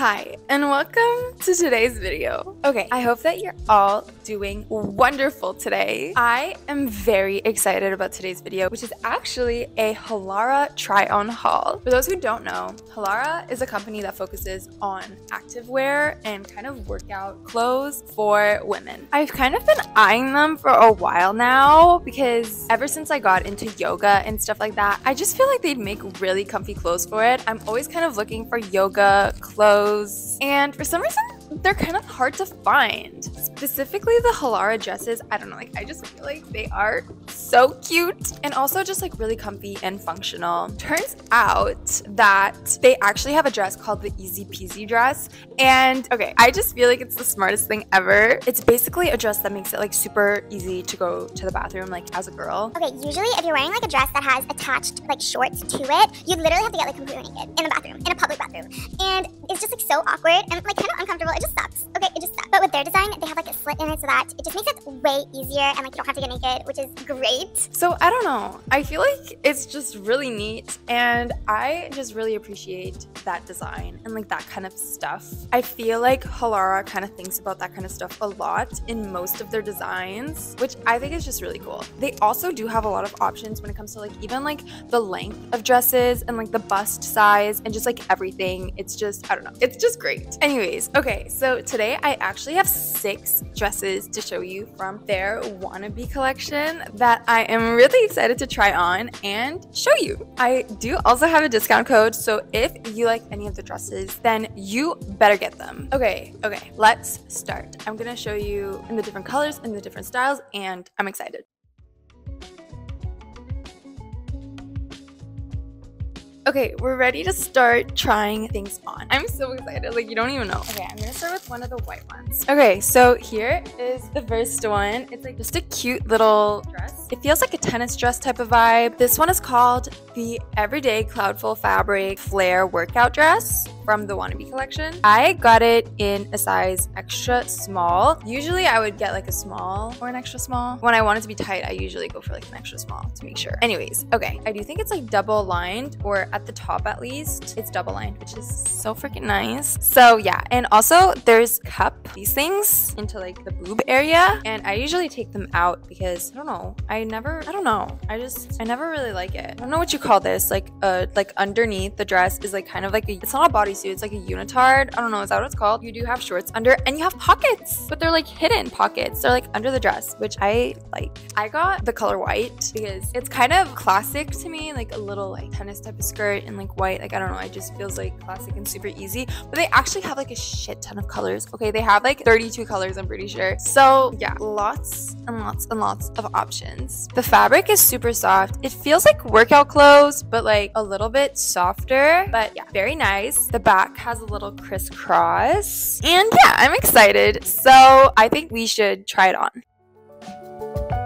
Hi, and welcome to today's video. Okay, I hope that you're all doing wonderful today. I am very excited about today's video, which is actually a Halara try-on haul. For those who don't know, Halara is a company that focuses on activewear and kind of workout clothes for women. I've kind of been eyeing them for a while now because ever since I got into yoga and stuff like that, I just feel like they'd make really comfy clothes for it. I'm always kind of looking for yoga clothes, and for some reason, they're kind of hard to find. Specifically the Halara dresses, I don't know, like I just feel like they are so cute and also just like really comfy and functional. Turns out that they actually have a dress called the Easy Peezy dress. And okay, I just feel like it's the smartest thing ever. It's basically a dress that makes it like super easy to go to the bathroom like as a girl. Okay, usually if you're wearing like a dress that has attached like shorts to it, you literally have to get like completely naked in the bathroom, in a public bathroom. And it's just like so awkward and like kind of uncomfortable. It just sucks. Okay, it just sucks. But with their design, they have like a slit in it so that it just makes it way easier and like you don't have to get naked, which is great. So I don't know. I feel like it's just really neat and I just really appreciate that design and like that kind of stuff. I feel like Halara kind of thinks about that kind of stuff a lot in most of their designs, which I think is just really cool. They also do have a lot of options when it comes to like even like the length of dresses and like the bust size and just like everything. It's just, I don't know. It's just great. Anyways, okay, so today I actually have six dresses to show you from their wannabe collection that I am really excited to try on and show you. I do also have a discount code, so if you like any of the dresses, then you better get them. Okay, okay, let's start. I'm gonna show you in the different colors and the different styles, and I'm excited. Okay, we're ready to start trying things on. I'm so excited, like you don't even know. Okay, I'm gonna start with one of the white ones. Okay, so here is the first one. It's like just a cute little dress. It feels like a tennis dress type of vibe. This one is called the Everyday Cloudful Fabric Flare Workout Dress from the Wannabe collection. I got it in a size extra small. Usually I would get like a small or an extra small. When I want it to be tight, I usually go for like an extra small to make sure. Anyways, okay. I do think it's like double lined or at the top at least, it's double lined, which is so freaking nice. So yeah, and also there's cup these things into like the boob area and I usually take them out because I don't know. I never, I don't know. I just, I never really like it. I don't know what you call this. Like, uh, like underneath the dress is like kind of like a, it's not a bodysuit. It's like a unitard. I don't know. Is that what it's called? You do have shorts under and you have pockets, but they're like hidden pockets. They're like under the dress, which I like. I got the color white because it's kind of classic to me, like a little like tennis type of skirt in like white. Like, I don't know. It just feels like classic and super easy, but they actually have like a shit ton of colors. Okay. They have like 32 colors, I'm pretty sure. So yeah, lots and lots and lots of options. The fabric is super soft. It feels like workout clothes, but like a little bit softer, but yeah, very nice. The back has a little crisscross. And yeah, I'm excited. So I think we should try it on.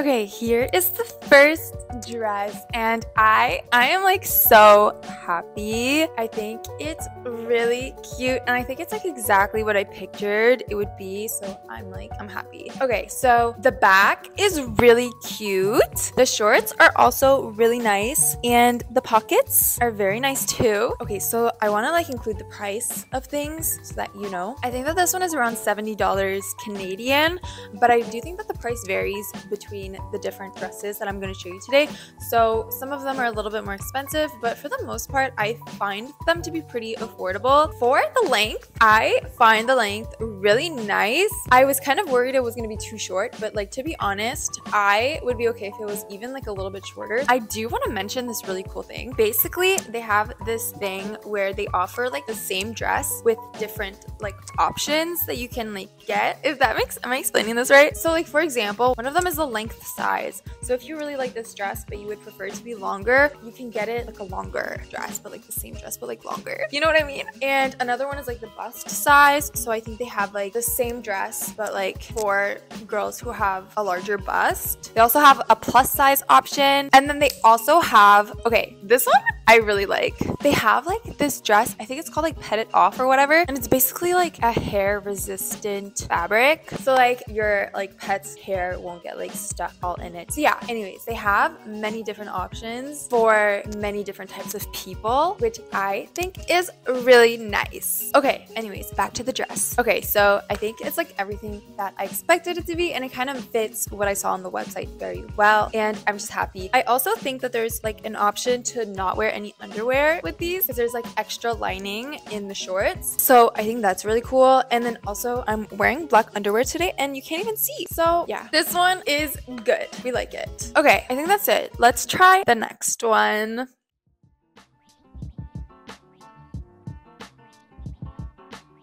Okay, here is the first dress and I I am like so happy. I think it's really cute and I think it's like exactly what I pictured it would be. So I'm like I'm happy. Okay, so the back is really cute. The shorts are also really nice and the pockets are very nice too. Okay, so I want to like include the price of things so that you know. I think that this one is around $70 Canadian, but I do think that the price varies between the different dresses that I'm going to show you today. So some of them are a little bit more expensive, but for the most part, I find them to be pretty affordable. For the length, I find the length really nice. I was kind of worried it was going to be too short, but like to be honest, I would be okay if it was even like a little bit shorter. I do want to mention this really cool thing. Basically, they have this thing where they offer like the same dress with different like options that you can like get. If that makes am I explaining this right? So like for example, one of them is the length size. So if you really like this dress but you would prefer it to be longer, you can get it like a longer dress, but like the same dress but like longer. You know what I mean? And another one is like the bust size. So I think they have like the same dress but like for girls who have a larger bust. They also have a plus size option. And then they also have okay, this one I really like. They have like this dress, I think it's called like Pet It Off or whatever, and it's basically like a hair resistant fabric. So like your like pet's hair won't get like stuck all in it. So yeah, anyways, they have many different options for many different types of people, which I think is really nice. Okay, anyways, back to the dress. Okay, so I think it's like everything that I expected it to be, and it kind of fits what I saw on the website very well, and I'm just happy. I also think that there's like an option to not wear any underwear with these because there's like extra lining in the shorts. So I think that's really cool. And then also I'm wearing black underwear today and you can't even see. So yeah, this one is good. We like it. Okay, I think that's it. Let's try the next one.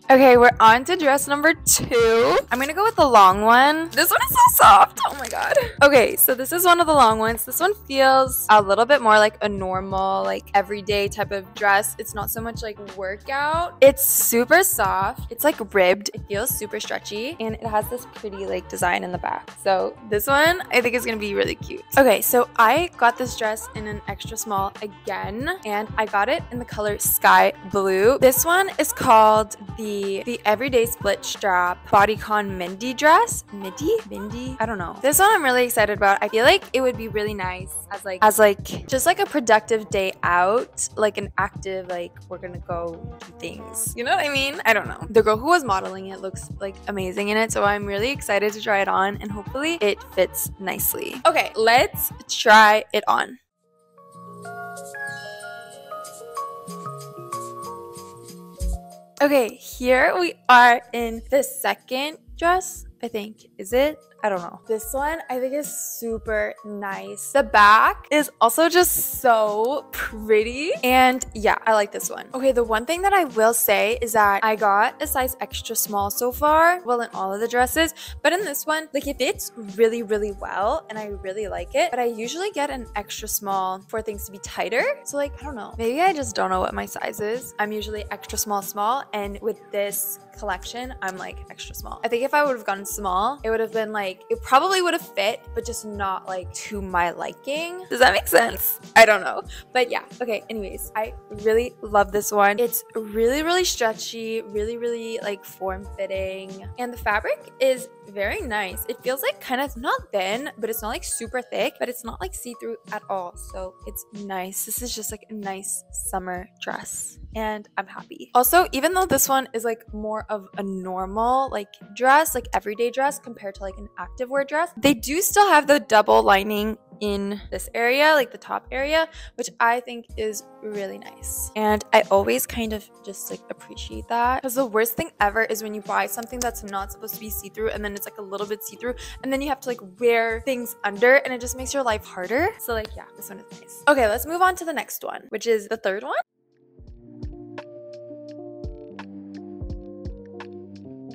Okay, we're on to dress number two. I'm gonna go with the long one. This one is so soft. Oh my god. Okay, so this is one of the long ones. This one feels a little bit more like a normal, like everyday type of dress. It's not so much like workout. It's super soft. It's like ribbed. It feels super stretchy and it has this pretty like design in the back. So this one I think is gonna be really cute. Okay, so I got this dress in an extra small again and I got it in the color sky blue. This one is called the the everyday split strap bodycon Mindy dress. Mindy? Mindy? I don't know. This one I'm really excited about. I feel like it would be really nice as like as like just like a productive day out, like an active like we're gonna go do things. You know what I mean? I don't know. The girl who was modeling it looks like amazing in it, so I'm really excited to try it on and hopefully it fits nicely. Okay, let's try it on. Okay, here we are in the second dress, I think. Is it? I don't know. This one I think is super nice. The back is also just so pretty. And yeah, I like this one. Okay, the one thing that I will say is that I got a size extra small so far. Well, in all of the dresses. But in this one, like it fits really, really well. And I really like it. But I usually get an extra small for things to be tighter. So like, I don't know. Maybe I just don't know what my size is. I'm usually extra small, small. And with this collection, I'm like extra small. I think if I would have gone small, it would have been like, it probably would have fit, but just not like to my liking. Does that make sense? I don't know. But yeah, okay, anyways, I really love this one. It's really, really stretchy, really, really like form fitting. And the fabric is very nice. It feels like kind of not thin, but it's not like super thick, but it's not like see-through at all. So it's nice. This is just like a nice summer dress and I'm happy. Also, even though this one is like more of a normal like dress, like everyday dress compared to like an activewear dress, they do still have the double lining in this area, like the top area, which I think is really nice. And I always kind of just like appreciate that because the worst thing ever is when you buy something that's not supposed to be see-through and then it's like a little bit see-through and then you have to like wear things under and it just makes your life harder. So like, yeah, this one is nice. Okay, let's move on to the next one, which is the third one.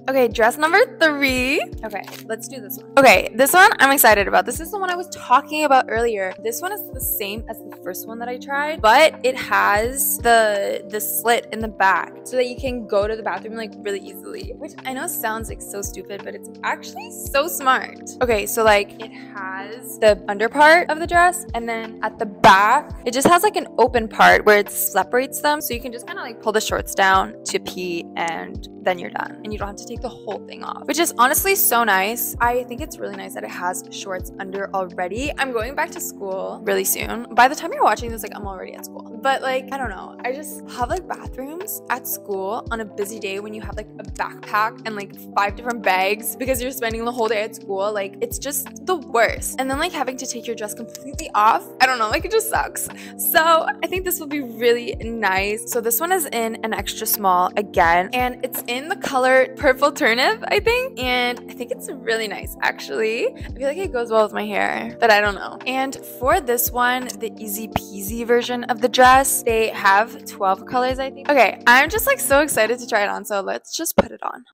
Okay, dress number three. Okay, let's do this one. Okay, this one I'm excited about. This is the one I was talking about earlier. This one is the same as the first one that I tried, but it has the the slit in the back so that you can go to the bathroom like really easily. Which I know sounds like so stupid, but it's actually so smart. Okay, so like it has the under part of the dress, and then at the back, it just has like an open part where it separates them, so you can just kind of like pull the shorts down to pee and then you're done and you don't have to take the whole thing off, which is honestly so nice. I think it's really nice that it has shorts under already. I'm going back to school really soon. By the time you're watching this, like I'm already at school. But like, I don't know. I just have like bathrooms at school on a busy day when you have like a backpack and like five different bags because you're spending the whole day at school. Like it's just the worst. And then like having to take your dress completely off. I don't know, like it just sucks. So I think this will be really nice. So this one is in an extra small again, and it's in the color purple turnip, I think. And I think it's really nice, actually. I feel like it goes well with my hair, but I don't know. And for this one, the easy peezy version of the dress, they have 12 colors, I think. Okay, I'm just like so excited to try it on, so let's just put it on.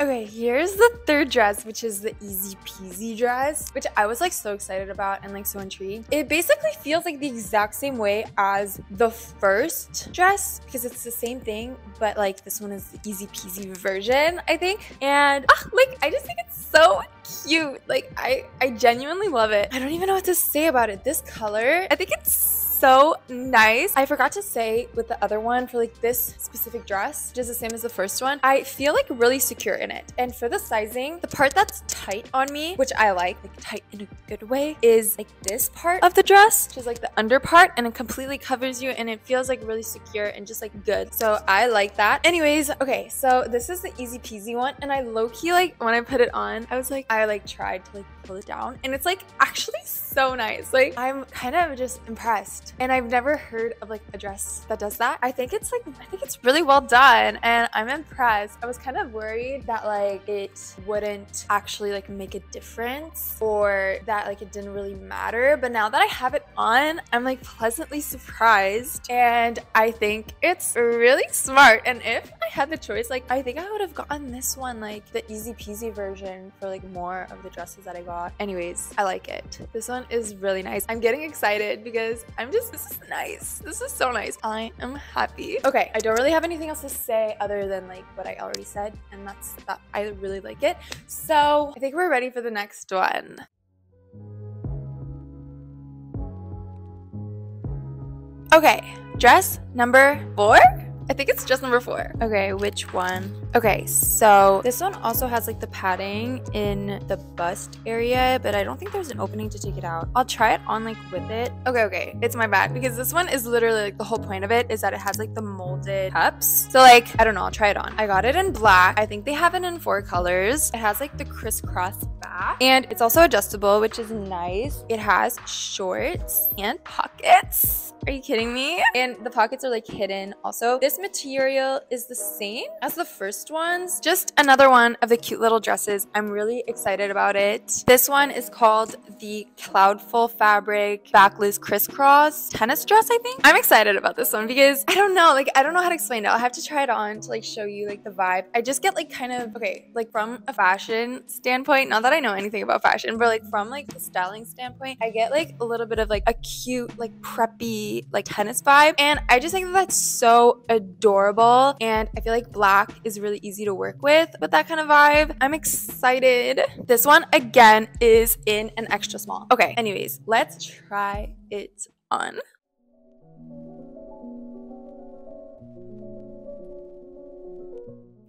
Okay, here's the third dress, which is the easy peezy dress, which I was like so excited about and like so intrigued. It basically feels like the exact same way as the first dress because it's the same thing, but like this one is the easy peezy version, I think. And ah, like I just think it's so cute. Like I I genuinely love it. I don't even know what to say about it. This color, I think it's so nice. I forgot to say with the other one for like this specific dress, which is the same as the first one, I feel like really secure in it. And for the sizing, the part that's tight on me, which I like, like tight in a good way, is like this part of the dress, which is like the under part and it completely covers you and it feels like really secure and just like good. So I like that. Anyways, okay, so this is the easy peezy one and I low-key like when I put it on, I was like, I like tried to like pull it down and it's like actually so nice. Like I'm kind of just impressed and I've never heard of like a dress that does that. I think it's like I think it's really well done and I'm impressed. I was kind of worried that like it wouldn't actually like make a difference or that like it didn't really matter, but now that I have it on, I'm like pleasantly surprised and I think it's really smart. And if I had the choice, like I think I would have gotten this one like the easy peezy version for like more of the dresses that I got. Anyways, I like it. This one is really nice. I'm getting excited because I'm just just, this is nice. This is so nice. I am happy. Okay, I don't really have anything else to say other than like what I already said. And that's that I really like it. So I think we're ready for the next one. Okay, dress number four. I think it's just number four. Okay, which one? Okay, so this one also has like the padding in the bust area, but I don't think there's an opening to take it out. I'll try it on like with it. Okay, okay, it's my bad because this one is literally like the whole point of it is that it has like the molded cups. So like, I don't know, I'll try it on. I got it in black. I think they have it in four colors. It has like the crisscross back and it's also adjustable, which is nice. It has shorts and pockets. Are you kidding me? And the pockets are like hidden. Also, this material is the same as the first ones. Just another one of the cute little dresses. I'm really excited about it. This one is called the Cloudful Fabric Backless Crisscross Tennis Dress, I think. I'm excited about this one because I don't know, like I don't know how to explain it. I'll have to try it on to like show you like the vibe. I just get like kind of, okay, like from a fashion standpoint, not that I know anything about fashion, but like from like the styling standpoint, I get like a little bit of like a cute, like preppy, like tennis vibe. And I just think that that's so adorable. And I feel like black is really easy to work with with that kind of vibe. I'm excited. This one again is in an extra small. Okay, anyways, let's try it on.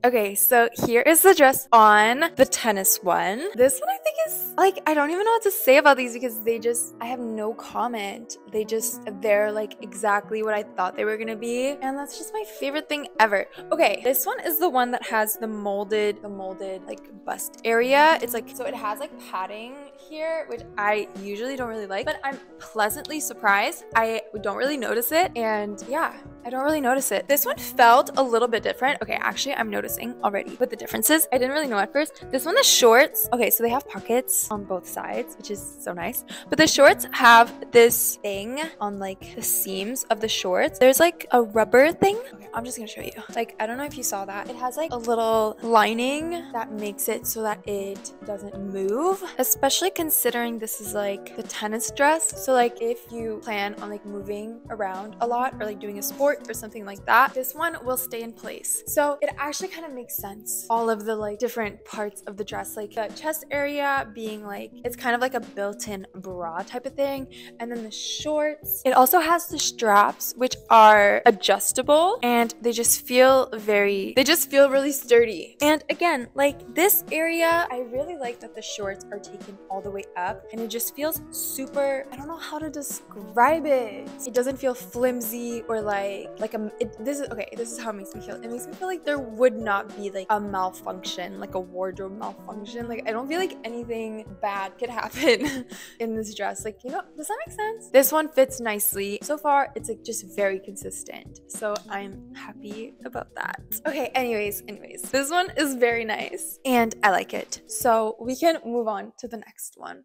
Okay, so here is the dress on the tennis one. This one I think is like, I don't even know what to say about these because they just, I have no comment. They just, they're like exactly what I thought they were gonna be. And that's just my favorite thing ever. Okay, this one is the one that has the molded, the molded like bust area. It's like, so it has like padding here, which I usually don't really like, but I'm pleasantly surprised. I don't really notice it. And yeah, I don't really notice it. This one felt a little bit different. Okay, actually, I'm noticing already with the differences. I didn't really know at first. This one, the shorts, okay, so they have pockets on both sides, which is so nice. But the shorts have this thing on like the seams of the shorts. There's like a rubber thing. I'm just gonna show you. Like, I don't know if you saw that. It has like a little lining that makes it so that it doesn't move, especially considering this is like the tennis dress. So like if you plan on like moving around a lot or like doing a sport, or something like that, this one will stay in place. So it actually kind of makes sense. All of the like different parts of the dress, like the chest area being like, it's kind of like a built-in bra type of thing. And then the shorts, it also has the straps, which are adjustable and they just feel very, they just feel really sturdy. And again, like this area, I really like that the shorts are taken all the way up and it just feels super, I don't know how to describe it. It doesn't feel flimsy or like like like a it, this is okay this is how it makes me feel. It makes me feel like there would not be like a malfunction like a wardrobe malfunction. Like i don't feel like anything bad could happen in this dress. Like you know does that make sense? This one fits nicely. So far it's like just very consistent. So i'm happy about that okay anyways anyways this one is very nice and i like it so we can move on to the next one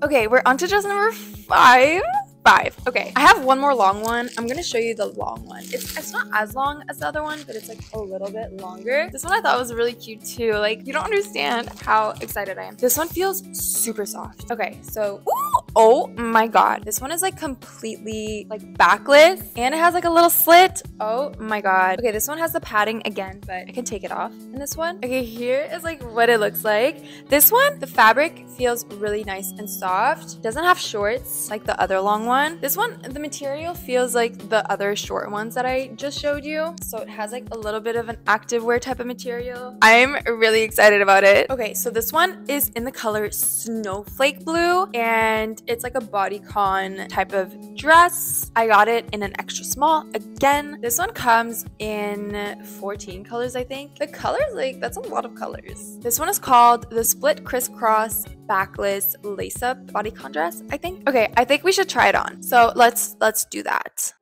Okay, we're on to dress number five. five. Okay, I have one more long one. I'm gonna show you the long one. It's, it's not as long as the other one, but it's like a little bit longer. This one I thought was really cute too. Like, you don't understand how excited I am. This one feels super soft. Okay, so, ooh, oh my god. This one is like completely like backless and it has like a little slit. Oh my god. Okay, this one has the padding again, but I can take it off in this one. Okay, here is like what it looks like. This one, the fabric feels really nice and soft. Doesn't have shorts like the other long one. This one, the material feels like the other short ones that I just showed you. So it has like a little bit of an activewear type of material. I'm really excited about it. Okay, so this one is in the color Snowflake Blue and it's like a bodycon type of dress. I got it in an extra small. Again, this one comes in 14 colors, I think. The colors, like, that's a lot of colors. This one is called the Split Crisscross Backless Lace Up Bodycon Dress, I think. Okay, I think we should try it on. So let's let's do that.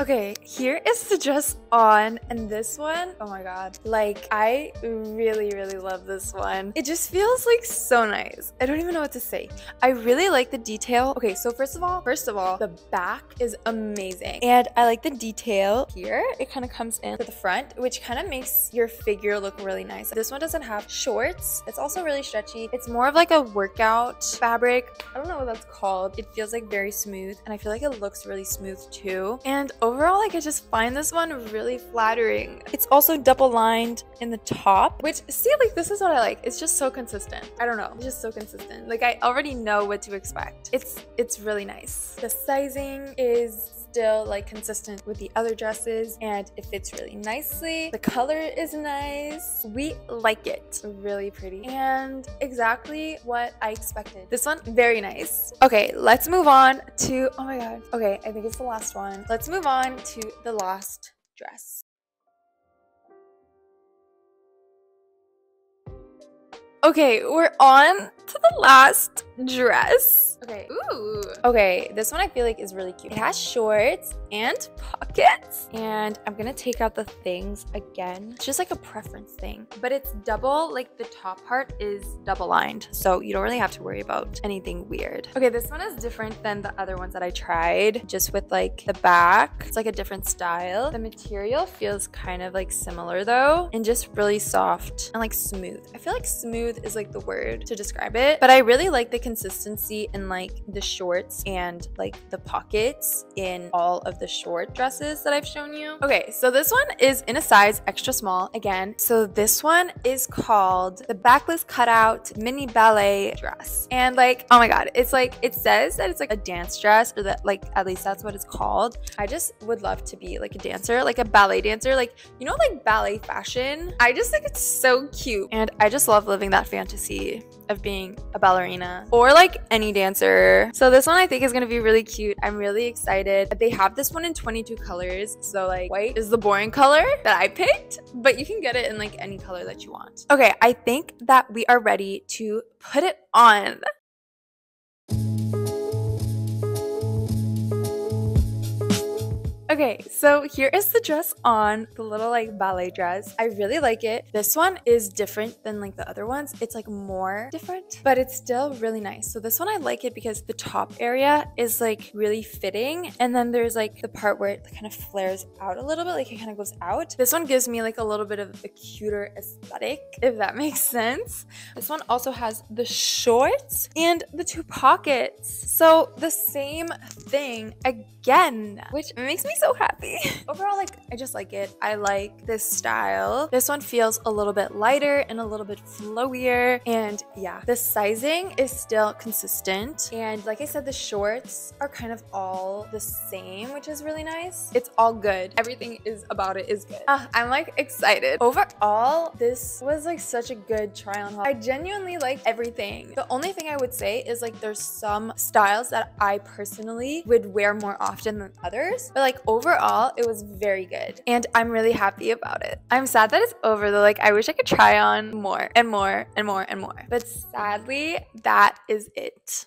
Okay, here is the dress on, and this one, oh my god. Like, I really, really love this one. It just feels like so nice. I don't even know what to say. I really like the detail. Okay, so first of all, first of all, the back is amazing. And I like the detail here. It kind of comes in to the front, which kind of makes your figure look really nice. This one doesn't have shorts. It's also really stretchy. It's more of like a workout fabric. I don't know what that's called. It feels like very smooth, and I feel like it looks really smooth too. And overall, like I just find this one really flattering. It's also double lined in the top, which see, like this is what I like. It's just so consistent. I don't know, it's just so consistent. Like I already know what to expect. It's it's really nice. The sizing is still like consistent with the other dresses and it fits really nicely. The color is nice. We like it. Really pretty and exactly what I expected. This one, very nice. Okay, let's move on to, oh my god. Okay, I think it's the last one. Let's move on to the last dress. Okay, we're on to the last dress. Okay. Ooh. Okay, this one I feel like is really cute. It has shorts and pockets. And I'm gonna take out the things again. It's just like a preference thing. But it's double, like the top part is double lined. So you don't really have to worry about anything weird. Okay, this one is different than the other ones that I tried. Just with like the back. It's like a different style. The material feels kind of like similar though. And just really soft and like smooth. I feel like smooth is like the word to describe it. But I really like the consistency in like the shorts and like the pockets in all of the short dresses that I've shown you. Okay, so this one is in a size extra small again. So this one is called the backless cutout mini ballet dress. And like, oh my god, it's like it says that it's like a dance dress or that like at least that's what it's called. I just would love to be like a dancer, like a ballet dancer, like you know like ballet fashion. I just think it's so cute and I just love living that fantasy of being a ballerina or like any dancer. So this one I think is gonna be really cute. I'm really excited. They have this one in 22 colors. So like white is the boring color that I picked, but you can get it in like any color that you want. Okay, I think that we are ready to put it on. Okay, so here is the dress on, the little like ballet dress. I really like it. This one is different than like the other ones. It's like more different, but it's still really nice. So this one I like it because the top area is like really fitting. And then there's like the part where it kind of flares out a little bit, like it kind of goes out. This one gives me like a little bit of a cuter aesthetic, if that makes sense. This one also has the shorts and the two pockets. So the same thing again, which makes me so happy. Overall, like, I just like it. I like this style. This one feels a little bit lighter and a little bit flowier. And yeah, the sizing is still consistent. And like I said, the shorts are kind of all the same, which is really nice. It's all good. Everything is about it is good. Uh, I'm like excited. Overall, this was like such a good try on haul. I genuinely like everything. The only thing I would say is like there's some styles that I personally would wear more often than others. But like overall, it was very good. And I'm really happy about it. I'm sad that it's over though. Like, I wish I could try on more and more and more and more. But sadly, that is it.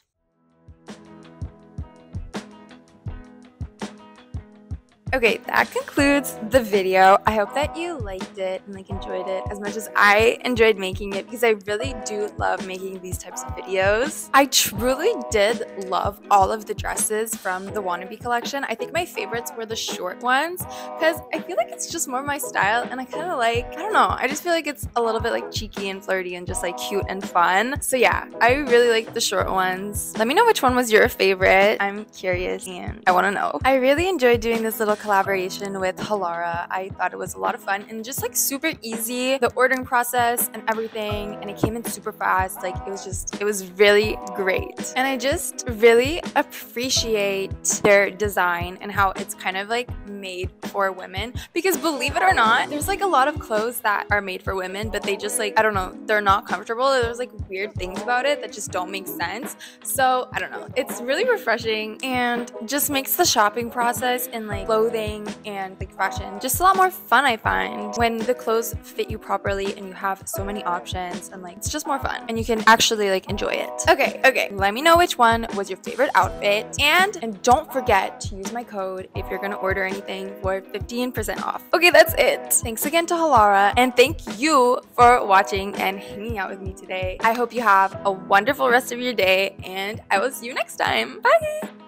Okay, that concludes the video. I hope that you liked it and like enjoyed it as much as I enjoyed making it because I really do love making these types of videos. I truly did love all of the dresses from the Wannabe collection. I think my favorites were the short ones because I feel like it's just more my style and I kind of like, I don't know, I just feel like it's a little bit like cheeky and flirty and just like cute and fun. So yeah, I really like the short ones. Let me know which one was your favorite. I'm curious and I want to know. I really enjoyed doing this little collaboration with Halara. I thought it was a lot of fun and just like super easy. The ordering process and everything, and it came in super fast. Like it was just, it was really great. And I just really appreciate their design and how it's kind of like made for women. Because believe it or not, there's like a lot of clothes that are made for women, but they just like, I don't know, they're not comfortable. There's like weird things about it that just don't make sense. So I don't know. It's really refreshing and just makes the shopping process in like clothing and like fashion just a lot more fun I find when the clothes fit you properly and you have so many options and like it's just more fun and you can actually like enjoy it. Okay, okay. Let me know which one was your favorite outfit and and don't forget to use my code if you're gonna order anything for 15% off. Okay, that's it. Thanks again to Halara and thank you for watching and hanging out with me today. I hope you have a wonderful rest of your day and I will see you next time. Bye!